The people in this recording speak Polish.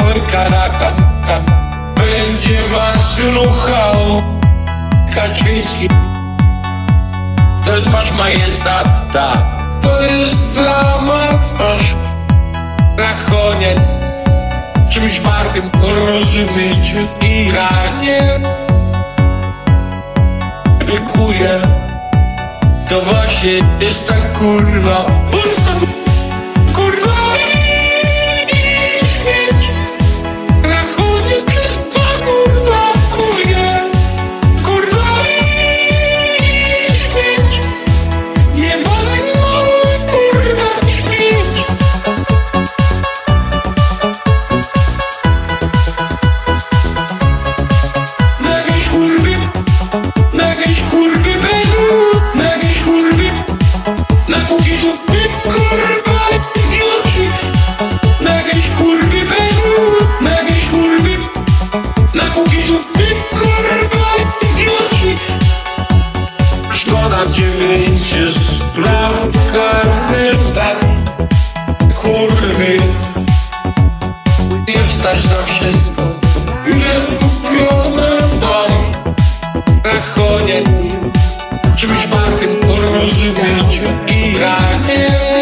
mały karakan Będzie was ruchał Kaczyński. To jest wasz majestat, tak. To jest dramat wasz Rachonie Czymś wartym rozumiecie I ranie. Dziękuję To właśnie jest ta kurwa. Pusta Szkoda dziewięciu spraw karnych tak Kurwy. Nie wstać na wszystko. Ile kupione mam Rachonie Czymś wartym rozumiecie I ranie Dziękuję